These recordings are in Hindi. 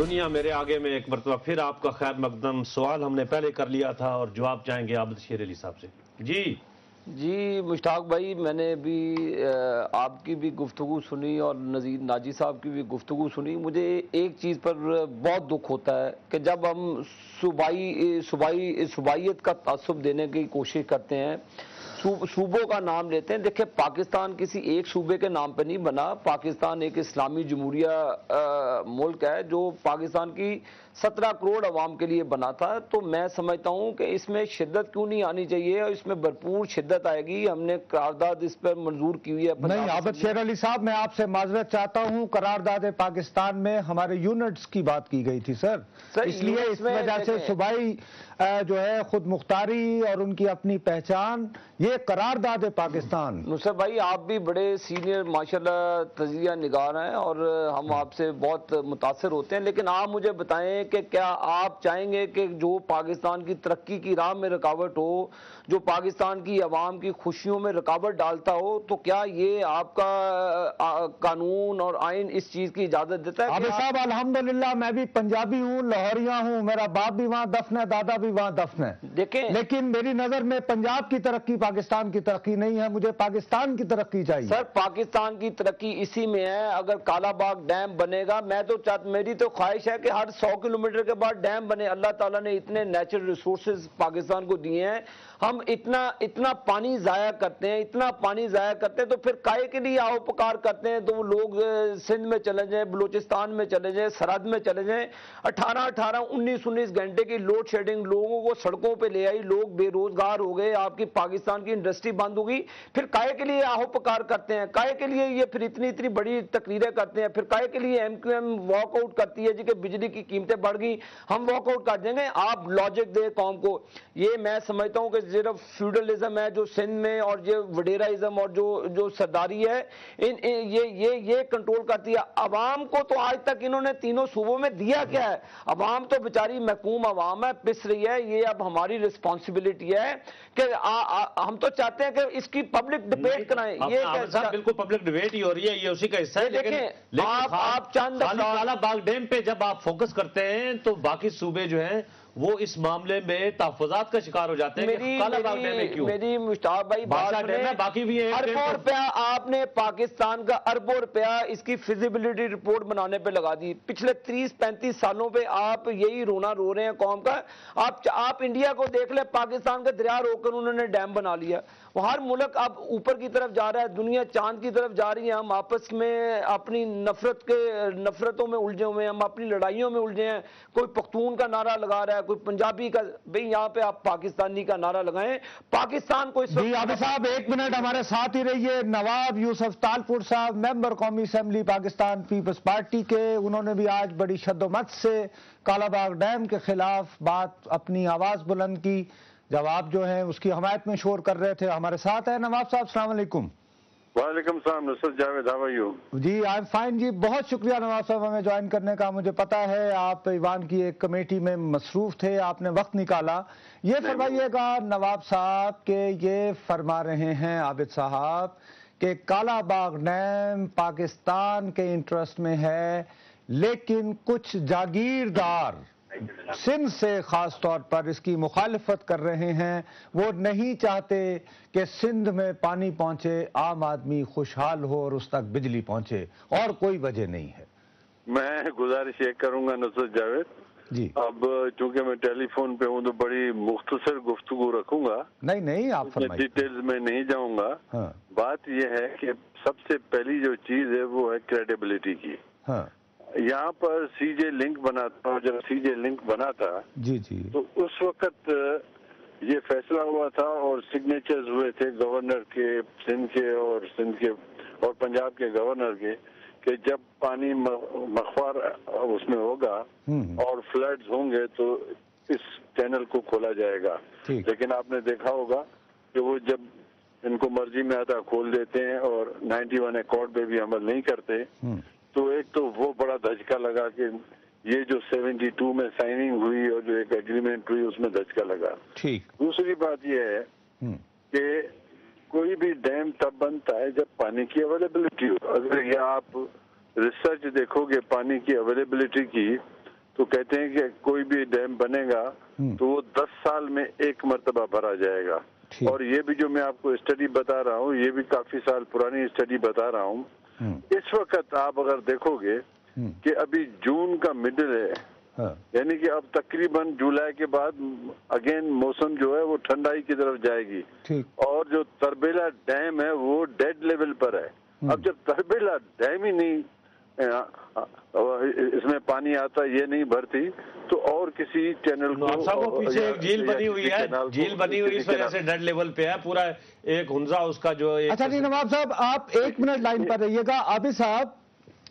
दुनिया मेरे आगे में एक मरतबा फिर आपका खैर मकदम सवाल हमने पहले कर लिया था और जवाब चाहेंगे आबद शेर अली साहब से। जी। जी, मुश्ताक भाई, मैंने भी आपकी भी गुफ्तु सुनी और नजीर, नाजी साहब की भी गुफ्तु सुनी। मुझे एक चीज़ पर बहुत दुख होता है कि जब हम सुबाई सुबाई सुबाइत का तसब देने की कोशिश करते हैं सूबों का नाम लेते हैं। देखिए पाकिस्तान किसी एक सूबे के नाम पर नहीं बना। पाकिस्तान एक इस्लामी जमहूरिया मुल्क है जो पाकिस्तान की सत्रह करोड़ आवाम के लिए बना था। तो मैं समझता हूँ कि इसमें शिद्दत क्यों नहीं आनी चाहिए और इसमें भरपूर शिद्दत आएगी। हमने करारदाद इस पर मंजूर की हुई है नहीं आबद शेर अली साहब मैं आपसे माजरत चाहता हूँ करारदाद पाकिस्तान में हमारे यूनिट्स की बात की गई थी सर, सर इसलिए इस वजह से सुबाई जो है खुद मुख्तारी और उनकी अपनी पहचान ये करारदाद पाकिस्तान। नुसर भाई आप भी बड़े सीनियर माशाल्लाह तजिया निगार हैं और हम आपसे बहुत मुतासर होते हैं। लेकिन आप मुझे बताएँ कि क्या आप चाहेंगे कि जो पाकिस्तान की तरक्की की राह में रुकावट हो जो पाकिस्तान की आवाम की खुशियों में रुकावट डालता हो तो क्या ये आपका कानून और आइन इस चीज़ की इजाज़त देता है साहब अल्हम्दुलिल्लाह मैं भी पंजाबी हूँ लाहौरिया हूँ मेरा बाप भी वहाँ दफन है दादा भी वहाँ दफन है। देखें। लेकिन मेरी नज़र में पंजाब की तरक्की पाकिस्तान की तरक्की नहीं है, मुझे पाकिस्तान की तरक्की चाहिए। सर, पाकिस्तान की तरक्की इसी में है, अगर कालाबाग डैम बनेगा, मैं तो मेरी तो ख्वाहिश है कि हर सौ किलोमीटर के बाद डैम बने। अल्लाह ताला ने इतने नेचुरल रिसोर्सेज पाकिस्तान को दिए हैं। हम इतना इतना पानी जाया करते हैं, इतना पानी जाया करते हैं तो फिर काय के लिए आओ पुकार करते हैं? तो लोग सिंध में चले जाएँ, बलूचिस्तान में चले जाएँ, सरहद में चले जाएँ। 18 18 19 19 घंटे की लोड शेडिंग लोगों को सड़कों पे ले आई, लोग बेरोजगार हो गए, आपकी पाकिस्तान की इंडस्ट्री बंद होगी। फिर काय के लिए आओ पुकार करते हैं? काय के लिए ये फिर इतनी इतनी बड़ी तकरीरें करते हैं? फिर काय के लिए एम क्यू एम वॉकआउट करती है जी कि बिजली की कीमतें बढ़ गई? हम वॉकआउट कर देंगे। आप लॉजिक दे कौम को। ये मैं समझता हूँ कि सिर्फ़ फ्यूडलिज्म है जो सिंध में और ये वडेराइज्म और जो जो सरदारी है इन, इन ये ये ये कंट्रोल करती है। अवाम को तो आज तक इन्होंने तीनों सूबों में दिया क्या है? अवाम तो बेचारी महकूम अवाम है पिस रही है। ये अब हमारी रिस्पॉन्सिबिलिटी है कि आ, आ, हम तो चाहते हैं कि इसकी पब्लिक डिबेट कराएँ। ये बिल्कुल पब्लिक डिबेट ही हो रही है ये उसी का हिस्सा है लेकिन आप आप चाँद बाग डैम पे जब आप फोकस करते हैं तो बाकी सूबे जो है वो इस मामले में तहफात का शिकार हो जाते हैं मेरी, मेरी, मुश्ताक भाई बात बाकी भी है। अरबों रुपया आपने पाकिस्तान का अरबों रुपया इसकी फिजिबिलिटी रिपोर्ट बनाने पर लगा दी। पिछले तीस पैंतीस सालों पर आप यही रोना रो रहे हैं कौम का। आप आप इंडिया को देख ले पाकिस्तान का दरिया रोकर उन्होंने डैम बना लिया। वो हर मुल्क अब ऊपर की तरफ़ जा रहा है दुनिया चाँद की तरफ़ जा रही है। हम आपस में अपनी नफरत के नफरतों में उलझे हुए हैं हम अपनी लड़ाइयों में उलझे हैं। कोई पख्तून का नारा लगा रहा है कोई पंजाबी का भाई यहाँ पे आप पाकिस्तानी का नारा लगाएँ। पाकिस्तान को साहब एक मिनट हमारे साथ ही रहिए। नवाब यूसुफ तालपुर साहब मेंबर कौमी असम्बली पाकिस्तान पीपल्स पार्टी के उन्होंने भी आज बड़ी शद्दोमत से कालाबाग डैम के खिलाफ बात अपनी आवाज़ बुलंद की। जवाब जो है उसकी हमायत में शोर कर रहे थे। हमारे साथ है नवाब साहब सलामकुम वालेकुम। सलाम Nusrat Javed ji I am fine जी। बहुत शुक्रिया नवाब साहब हमें ज्वाइन करने का। मुझे पता है आप ईवान की एक कमेटी में मसरूफ थे आपने वक्त निकाला। ये फरमाइएगा नवाब साहब के ये फरमा रहे हैं आबिद साहब कि काला बाग डैम पाकिस्तान के इंटरेस्ट में है लेकिन कुछ जागीरदार सिंध से खास तौर पर इसकी मुखालफत कर रहे हैं। वो नहीं चाहते कि सिंध में पानी पहुँचे आम आदमी खुशहाल हो और उस तक बिजली पहुँचे। और कोई वजह नहीं है। मैं गुजारिश ये करूँगा नुसरत जावेद। जी। अब चूँकि मैं टेलीफोन पे हूँ तो बड़ी मुख्तसर गुफ्तु रखूँगा। नहीं नहीं आप डिटेल्स में नहीं जाऊँगा। हाँ। बात यह है कि सबसे पहली जो चीज़ है वो है क्रेडिबिलिटी की। हाँ। यहाँ पर सीजे लिंक बना था जब सीजे लिंक बना था जी जी तो उस वक्त ये फैसला हुआ था और सिग्नेचर्स हुए थे गवर्नर के सिंध के और सिंध के और पंजाब के गवर्नर के कि जब पानी मखबार उसमें होगा हम्म। और फ्लड्स होंगे तो इस चैनल को खोला जाएगा लेकिन आपने देखा होगा कि वो जब इनको मर्ज़ी में आता खोल देते हैं और 91 वन अकॉर्ड पे भी अमल नहीं करते हम्म। तो एक तो वो बड़ा धचका लगा कि ये जो 72 में साइनिंग हुई और जो एक एग्रीमेंट हुई उसमें धचका लगा। ठीक। दूसरी बात ये है हम्म। कि कोई भी डैम तब बनता है जब पानी की अवेलेबिलिटी हो। अगर ये आप रिसर्च देखोगे पानी की अवेलेबिलिटी की तो कहते हैं कि कोई भी डैम बनेगा हम्म। तो वो दस साल में एक मरतबा भरा जाएगा। और ये भी जो मैं आपको स्टडी बता रहा हूँ ये भी काफ़ी साल पुरानी स्टडी बता रहा हूँ इस वक्त आप अगर देखोगे हम्म, कि अभी जून का मिडिल है हाँ, यानी कि अब तकरीबन जुलाई के बाद अगेन मौसम जो है वो ठंडाई की तरफ़ जाएगी। और जो तरबेला डैम है वो डेड लेवल पर है। हम्म। अब जब तरबेला डैम ही नहीं इसमें पानी आता ये नहीं भरती। तो और किसी चैनल को नवाब साहब वो पीछे एक झील बनी हुई है। झील बनी हुई इस वजह से डेड लेवल पे है। पूरा एक हुंजा उसका जो एक अच्छा जी नवाब साहब आप एक मिनट लाइन पर रहिएगा। आबिद साहब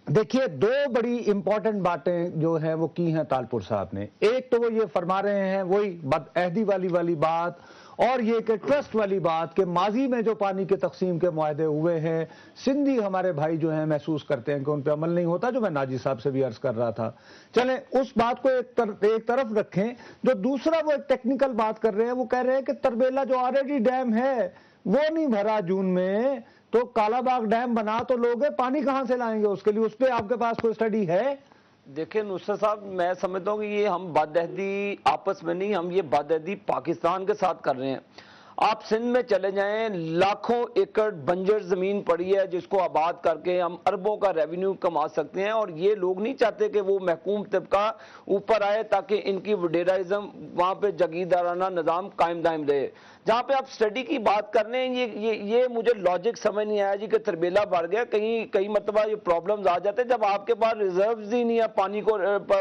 देखिए दो बड़ी इंपॉर्टेंट बातें जो हैं वो की हैं तालपुर साहब ने। एक तो वो ये फरमा रहे हैं वही बदअहदी वाली वाली बात और ये कि ट्रस्ट वाली बात कि माजी में जो पानी के तकसीम के माहदे हुए हैं सिंधी हमारे भाई जो हैं महसूस करते हैं कि उन पर अमल नहीं होता जो मैं नाजी साहब से भी अर्ज़ कर रहा था। चलें उस बात को एक, तर, एक तरफ़ रखें जो दूसरा वो एक टेक्निकल बात कर रहे हैं वो कह रहे हैं कि तरबेला जो ऑलरेडी डैम है वो नहीं भरा जून में तो कालाबाग डैम बना तो लोग पानी कहाँ से लाएँगे? उसके लिए उस पर आपके पास कोई स्टडी है? देखिए नुसर साहब, मैं समझता हूँ कि ये हम बदहदी आपस में नहीं, हम ये बदहदी पाकिस्तान के साथ कर रहे हैं। आप सिंध में चले जाएँ, लाखों एकड़ बंजर ज़मीन पड़ी है जिसको आबाद करके हम अरबों का रेवेन्यू कमा सकते हैं और ये लोग नहीं चाहते कि वो महकूम तबका ऊपर आए ताकि इनकी वडेराइज्म वहाँ पे जगीदाराना निज़ाम कायम दायम रहे। जहाँ पे आप स्टडी की बात कर रहे हैं, ये ये ये मुझे लॉजिक समझ नहीं आया जी कि तरबेला बढ़ गया, कहीं कई मरतबा ये प्रॉब्लम्स आ जाते जब आपके पास रिज़र्व ही नहीं है, पानी को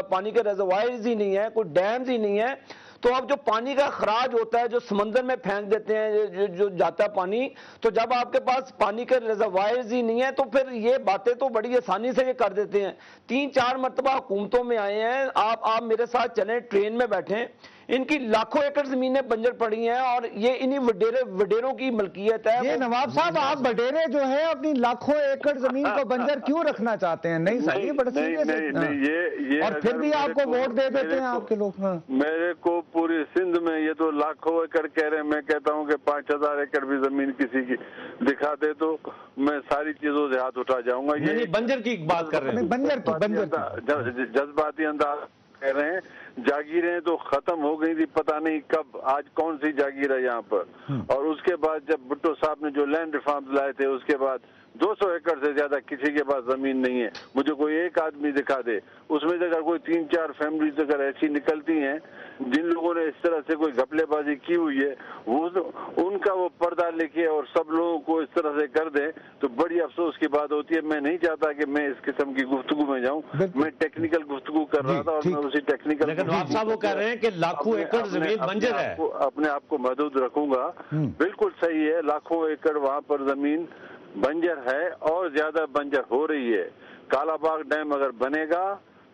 पानी के रिजर्वायर्स ही नहीं है, कोई डैम्स ही नहीं है। तो अब जो पानी का खराज होता है जो समंदर में फेंक देते हैं जो, जो जाता है पानी तो जब आपके पास पानी के रिजर्वायर्स ही नहीं है तो फिर ये बातें तो बड़ी आसानी से ये कर देते हैं। तीन चार मरतबा हुकूमतों में आए हैं। आप आप मेरे साथ चलें ट्रेन में बैठें। इनकी लाखों एकड़ जमीनें बंजर पड़ी हैं और ये इन्हीं वडेरे वडेरों की मलकियत है। ये नवाब साहब आप बटेरे जो है अपनी लाखों एकड़ ज़मीन को बंजर क्यों रखना चाहते हैं? नहीं सही बड़ा सीरियस नहीं, नहीं, ये- ये और फिर भी आपको वोट दे देते हैं आपके लोग हाँ। मेरे को पूरी सिंध में ये तो लाखों एकड़ कह रहे हैं। मैं कहता हूँ कि पाँच हज़ार एकड़ भी ज़मीन किसी की दिखा दे तो मैं सारी चीज़ों से हाथ उठा जाऊँगा। नहीं, बंजर की बात कर रहे हैं। बंजर की बंजर जज्बाती अंदाज कह रहे हैं जागीरें तो खत्म हो गई थी पता नहीं कब आज कौन सी जागीर है यहाँ पर? और उसके बाद जब भुट्टो साहब ने जो लैंड रिफॉर्म लाए थे उसके बाद 200 एकड़ से ज़्यादा किसी के पास ज़मीन नहीं है। मुझे कोई एक आदमी दिखा दे। उसमें से अगर कोई तीन चार फैमिलीज़ अगर ऐसी निकलती हैं जिन लोगों ने इस तरह से कोई घपलेबाजी की हुई है वो उनका वो पर्दा लेके और सब लोगों को इस तरह से कर दे तो बड़ी अफसोस की बात होती है। मैं नहीं चाहता कि मैं इस किस्म की गुफ्तगु में जाऊँ। मैं टेक्निकल गुफ्तगु कर रहा था और मैं उसी टेक्निकल साहब वो कह रहे हैं कि लाखों एकड़ ज़मीन अपने बंजर है अपने आप को महदूद रखूँगा। हम्म। बिल्कुल सही है लाखों एकड़ वहाँ पर ज़मीन। बंजर है और ज़्यादा बंजर हो रही है। कालाबाग डैम अगर बनेगा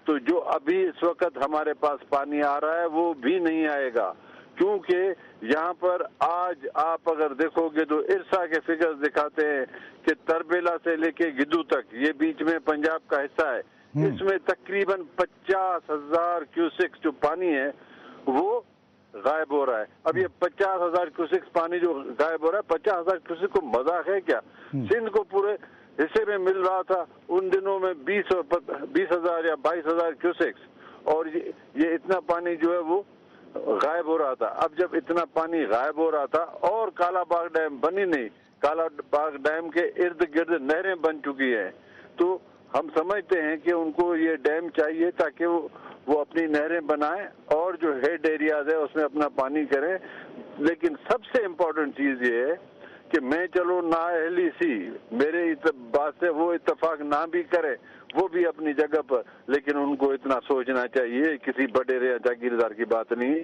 तो जो अभी इस वक्त हमारे पास पानी आ रहा है वो भी नहीं आएगा। क्योंकि यहाँ पर आज आप अगर देखोगे तो इरसा के फिगर्स दिखाते हैं कि तरबेला से लेके गिद्दू तक ये बीच में पंजाब का हिस्सा है। इसमें तकरीबन पचास हज़ार क्यूसिक्स जो पानी है वो गायब हो रहा है। अब ये पचास हज़ार क्यूसिक्स पानी जो गायब हो रहा है पचास हज़ार क्यूसिक को मज़ाक है क्या? सिंध को पूरे हिस्से में मिल रहा था उन दिनों में बीस और बीस हज़ार या बाईस हज़ार क्यूसिक्स। और ये, ये इतना पानी जो है वो गायब हो रहा था। अब जब इतना पानी गायब हो रहा था और कालाबाग डैम बनी नहीं कालाबाग डैम के इर्द गिर्द नहरें बन चुकी हैं तो हम समझते हैं कि उनको ये डैम चाहिए ताकि वो वो अपनी नहरें बनाएँ और जो हेड एरियाज़ है उसमें अपना पानी करें। लेकिन सबसे इम्पोर्टेंट चीज़ ये है कि मैं चलो ना अहली सी मेरे बात से वो इतफाक ना भी करे, वो भी अपनी जगह पर। लेकिन उनको इतना सोचना चाहिए, किसी बडेरे या जागीरदार की बात नहीं।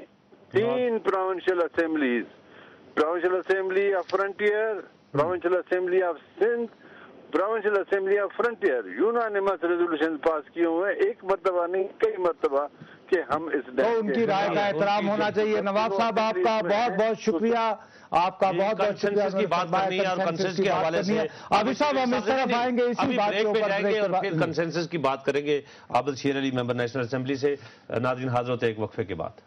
तीन provincial assemblies provincial assembly of frontier provincial assembly of Sindh provincial assembly of frontier unanimous resolution pass किए हुए हैं। एक मरतबा नहीं कई मरतबा कि हम इस तो उनकी राय का एहतराम होना चाहिए। नवाब साहब आपका बहुत बहुत शुक्रिया। आपका बहुत बहुत शुक्रिया। की बात करनी है और consensus के हवाले से अभी साहब हम इस तरफ़ आएँगे इसी बात के पे ऊपर जाएँगे और फिर कंसेंसस की बात करेंगे। आबिद शेर अली मेंबर नेशनल असेंबली से नाजरीन हाजिर होते हैं एक वक्फे के बाद।